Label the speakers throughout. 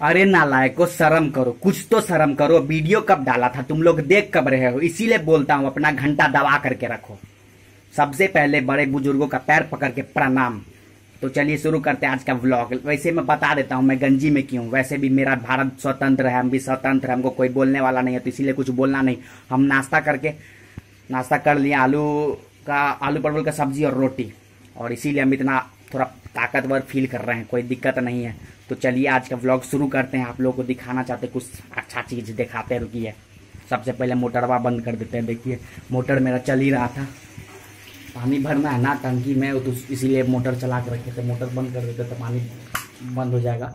Speaker 1: अरे नालायक को शर्म करो। कुछ तो शर्म करो। वीडियो कब डाला था? तुम लोग देख कब रहे हो? इसीलिए बोलता हूँ, अपना घंटा दबा करके रखो। सबसे पहले बड़े बुज़ुर्गों का पैर पकड़ के प्रणाम। तो चलिए शुरू करते हैं आज का व्लॉग वैसे मैं बता देता हूँ, मैं गंजी में क्यों वैसे भी मेरा भारत स्वतंत्र है, हम भी स्वतंत्र है, हमको कोई बोलने वाला नहीं है तो इसीलिए कुछ बोलना नहीं। हम नाश्ता करके, नाश्ता कर लिए आलू का, आलू परवल का सब्ज़ी और रोटी। और इसीलिए हम इतना थोड़ा ताकतवर फील कर रहे हैं, कोई दिक्कत नहीं है। तो चलिए आज का व्लॉग शुरू करते हैं। आप लोगों को दिखाना चाहते कुछ अच्छा चीज़ दिखाते हैं, रुकिए। सबसे पहले मोटरवा बंद कर देते हैं, देखिए। मोटर मेरा चल ही रहा था। पानी भरना है ना, टंकी में तो इसीलिए मोटर चला के रखे थे। मोटर बंद कर देते तो पानी बंद हो जाएगा।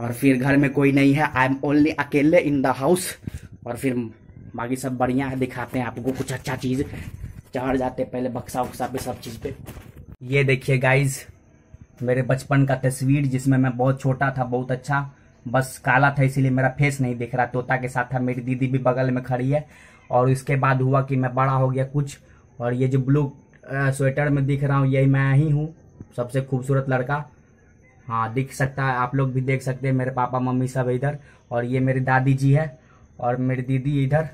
Speaker 1: और फिर घर में कोई नहीं है। आई एम ओनली अकेले इन द हाउस और फिर बाकी सब बढ़िया है, दिखाते हैं आपको कुछ अच्छा चीज़। चढ़ जाते पहले बक्सा उक्सा पे सब चीज़ पे। ये देखिए गाइज़ मेरे बचपन का तस्वीर जिसमें मैं बहुत छोटा था, बहुत अच्छा बस काला था, इसीलिए मेरा फेस नहीं दिख रहा, तोता के साथ था, मेरी दीदी भी बगल में खड़ी है। और इसके बाद हुआ कि मैं बड़ा हो गया कुछ, और ये जो ब्लू स्वेटर में दिख रहा हूँ, यही मैं ही हूँ, सबसे खूबसूरत लड़का। हाँ दिख सकता है, आप लोग भी देख सकते हैं, मेरे पापा, मम्मी सब इधर, और ये मेरी दादी जी है, और मेरी दीदी इधर।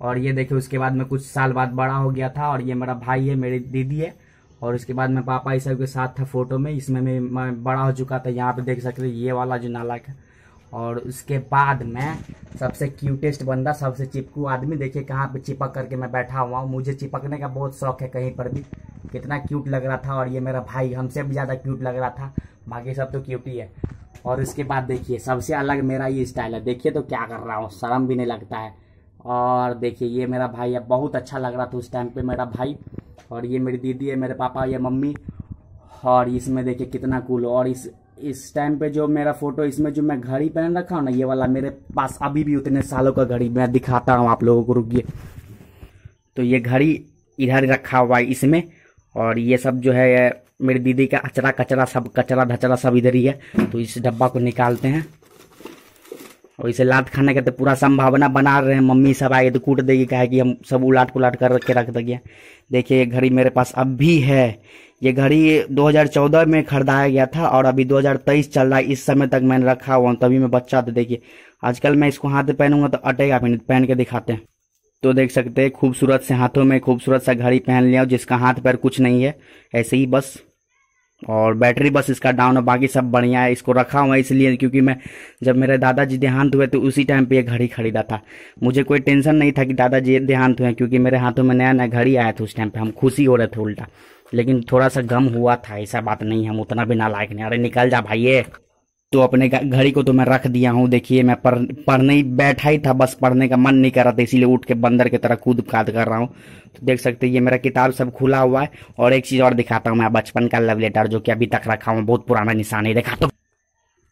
Speaker 1: और ये देखिए, उसके बाद मैं कुछ साल बाद बड़ा हो गया था, और ये मेरा भाई है, मेरी दीदी है। और उसके बाद मैं पापा इस सब के साथ था फ़ोटो में इसमें मैं, मैं बड़ा हो चुका था। यहाँ पे देख सकते ये वाला जो नाला का और उसके बाद मैं सबसे क्यूटेस्ट बंदा सबसे चिपकू आदमी देखिए कहाँ पे चिपक करके मैं बैठा हुआ हूँ। मुझे चिपकने का बहुत शौक है कहीं पर भी। कितना क्यूट लग रहा था और ये मेरा भाई हमसे भी ज़्यादा क्यूट लग रहा था। बाकी सब तो क्यूट ही है। और उसके बाद देखिए सबसे अलग मेरा ये स्टाइल है। देखिए तो क्या कर रहा हूँ शर्म भी नहीं लगता है। और देखिए ये मेरा भाई है बहुत अच्छा लग रहा था उस टाइम पे मेरा भाई। और ये मेरी दीदी है, मेरे पापा, ये मम्मी। और इसमें देखिए कितना कूल हो और इस इस टाइम पे जो मेरा फ़ोटो इसमें जो मैं घड़ी पहन रखा हूँ ना, ये वाला मेरे पास अभी भी उतने सालों का घड़ी मैं दिखाता हूँ आप लोगों को, रुकिए। तो ये घड़ी इधर रखा हुआ है इसमें। और ये सब जो है, मेरी दीदी का अचरा कचरा सब कचरा धचरा सब इधर ही है। तो इस डब्बा को निकालते हैं। और इसे लात खाने का तो पूरा संभावना बना रहे हैं। मम्मी सब आए तो कूट देगी, कहे कि हम सब उलाट पुलाट कर के रख देंगे। देखिए, ये घड़ी मेरे पास अब भी है। ये घड़ी 2014 में खरीदाया गया था और अभी 2023 चल रहा है। इस समय तक मैंने रखा हुआ हूँ, तभी मैं बच्चा तो देखिए। आजकल मैं इसको हाथ पहनूँगा तो अटेगा नहीं, पहन के दिखाते हैं। तो देख सकते हैं, खूबसूरत से हाथों में खूबसूरत सा घड़ी पहन लिया जिसका हाथ पैर कुछ नहीं है, ऐसे ही बस। और बैटरी बस इसका डाउन है बाकी सब बढ़िया है, इसको रखा हुआ है इसलिए क्योंकि मैं, जब मेरे दादाजी देहांत हुए तो उसी टाइम पे ये घड़ी खरीदा था। मुझे कोई टेंशन नहीं था कि दादाजी देहांत हुए क्योंकि मेरे हाथों में नया नया घड़ी आया था उस टाइम पे। हम खुशी हो रहे थे उल्टा। लेकिन थोड़ा सा गम हुआ था, ऐसा बात नहीं हम उतना भी ना लायक नहीं अरे निकल जा भाई तो अपने घड़ी को तो मैं रख दिया हूँ। देखिए, मैं पढ़ पढ़ने ही बैठा ही था, बस पढ़ने का मन नहीं कर रहा था, इसीलिए उठ के बंदर की तरह कूद काद कर रहा हूँ। तो देख सकते हैं, ये मेरा किताब सब खुला हुआ है। और एक चीज़ और दिखाता हूँ मैं, बचपन का लव लेटर जो कि अभी तक रखा हुआ बहुत पुराना निशान है देखा तो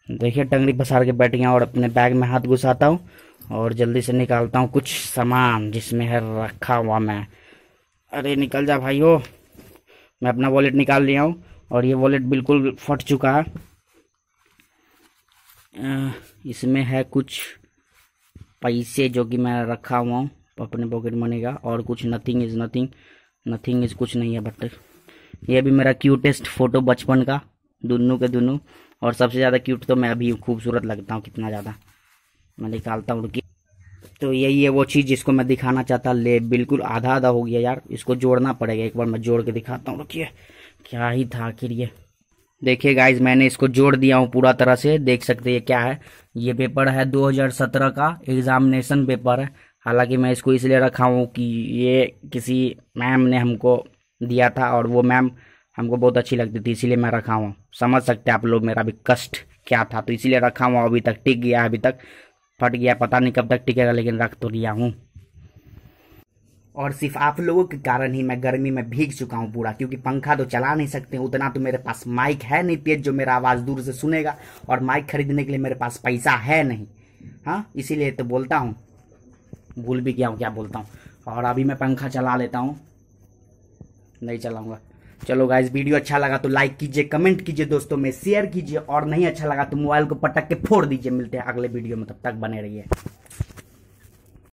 Speaker 1: देखिए, टंगड़ी पसार के बैठ गया और अपने बैग में हाथ घुसाता हूँ और जल्दी से निकालता हूँ कुछ सामान जिसमें है रखा हुआ मैं। अरे, निकल जा भाई हो मैं अपना वॉलेट निकाल लिया हूँ और ये वॉलेट बिल्कुल फट चुका है। इसमें है कुछ पैसे जो कि मैं रखा हुआ हूँ अपने पॉकेट मनी का और कुछ nothing is nothing nothing is कुछ नहीं है बट ये भी मेरा क्यूटेस्ट फ़ोटो बचपन का, दोनों के दोनों। और सबसे ज़्यादा क्यूट तो मैं अभी खूबसूरत लगता हूँ कितना ज़्यादा। मैं निकालता हूँ तो यही है वो चीज़ जिसको मैं दिखाना चाहता, ले बिल्कुल आधा आधा हो गया यार। इसको जोड़ना पड़ेगा, एक बार मैं जोड़ के दिखाता हूँ, रुकिए। क्या ही था आखिर ये। देखिए गाइज़ मैंने इसको जोड़ दिया हूँ पूरा तरह से, देख सकते हैं क्या है। ये पेपर है 2017 का एग्जामिनेशन पेपर है। हालाँकि मैं इसको इसलिए रखा हूँ कि ये किसी मैम ने हमको दिया था और वो मैम हमको बहुत अच्छी लगती थी, इसीलिए मैं रखा हूँ। समझ सकते हैं आप लोग मेरा भी कष्ट क्या था तो इसीलिए रखा हुआ अभी तक टिक गया अभी तक फट गया, पता नहीं कब तक टिकेगा, लेकिन रख तो लिया हूँ। और सिर्फ़ आप लोगों के कारण ही मैं गर्मी में भीग चुका हूँ पूरा, क्योंकि पंखा तो चला नहीं सकते, उतना तो मेरे पास माइक है नहीं तेज जो मेरा आवाज़ दूर से सुनेगा, और माइक खरीदने के लिए मेरे पास पैसा है नहीं। हाँ इसीलिए तो बोलता हूँ, भूल भी गया हूँ क्या बोलता हूँ। और अभी मैं पंखा चला लेता हूँ, नहीं चलाऊँगा। चलो गाइज़ वीडियो अच्छा लगा तो लाइक कीजिए कमेंट कीजिए दोस्तों में शेयर कीजिए, और नहीं अच्छा लगा तो मोबाइल को पटक के फोड़ दीजिए, मिलते हैं अगले वीडियो में, तब तक बने रहिए।